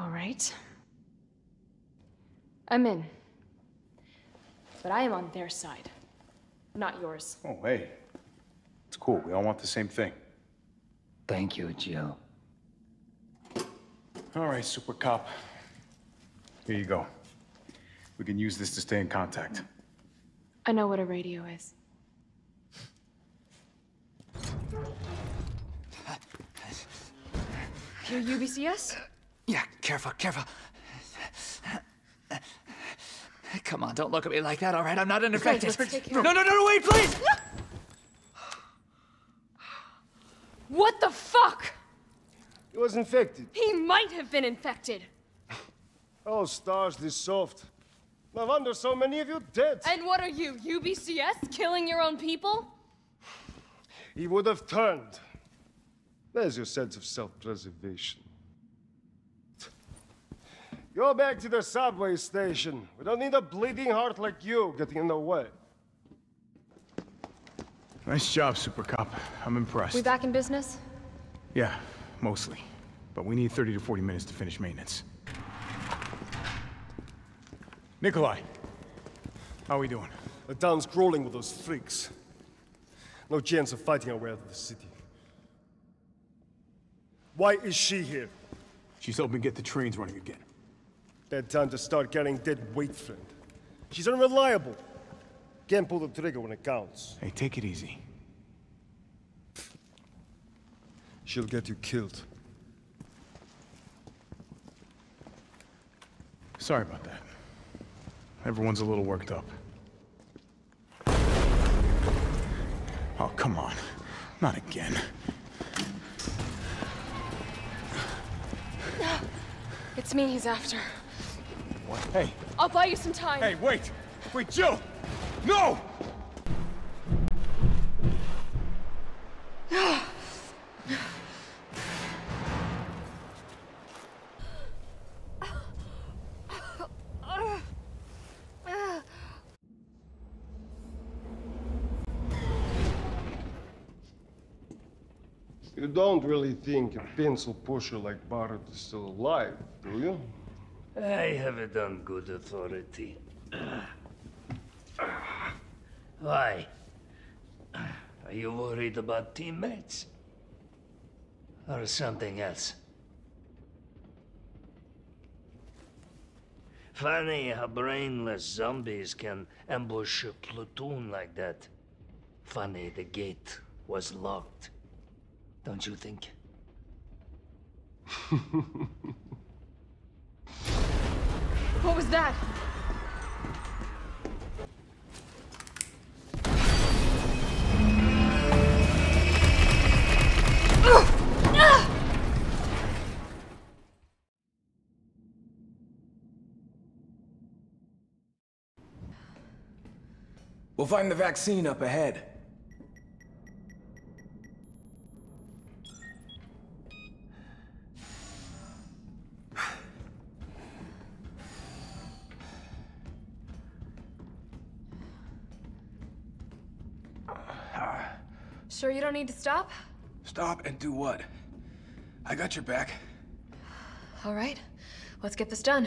All right. I'm in. But I am on their side, not yours. Oh, hey. It's cool. We all want the same thing. Thank you, Jill. All right, Super Cop. Here you go. We can use this to stay in contact. I know what a radio is. You're UBCS? Yeah, careful, careful. Come on, don't look at me like that, all right? I'm not an infected. let's take care No, no, no, no, wait, please! What the fuck? He was infected. He might have been infected. Oh, S.T.A.R.S., this soft. No wonder so many of you dead. And what are you, UBCS? Killing your own people? He would have turned. There's your sense of self-preservation. Go back to the subway station. We don't need a bleeding heart like you getting in the way. Nice job, Super Cop. I'm impressed. We back in business? Yeah, mostly. But we need 30 to 40 minutes to finish maintenance. Nikolai, how are we doing? The town's crawling with those freaks. No chance of fighting our way out of the city. Why is she here? She's helping get the trains running again. Bad time to start carrying dead weight, friend. She's unreliable. Can't pull the trigger when it counts. Hey, take it easy. She'll get you killed. Sorry about that. Everyone's a little worked up. Oh, come on. Not again. It's me he's after. What? Hey, I'll buy you some time. hey, wait! Wait, Jill! No! You don't really think a pencil pusher like Barrett is still alive, do you? I have it on good authority. Why? Are you worried about teammates? Or something else? Funny how brainless zombies can ambush a platoon like that. Funny the gate was locked. Don't you think? What was that? We'll find the vaccine up ahead. Sure you don't need to stop? Stop and do what? I got your back. All right, let's get this done.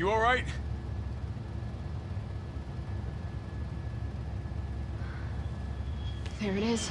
you all right? There it is.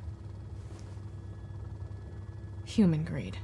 Human greed.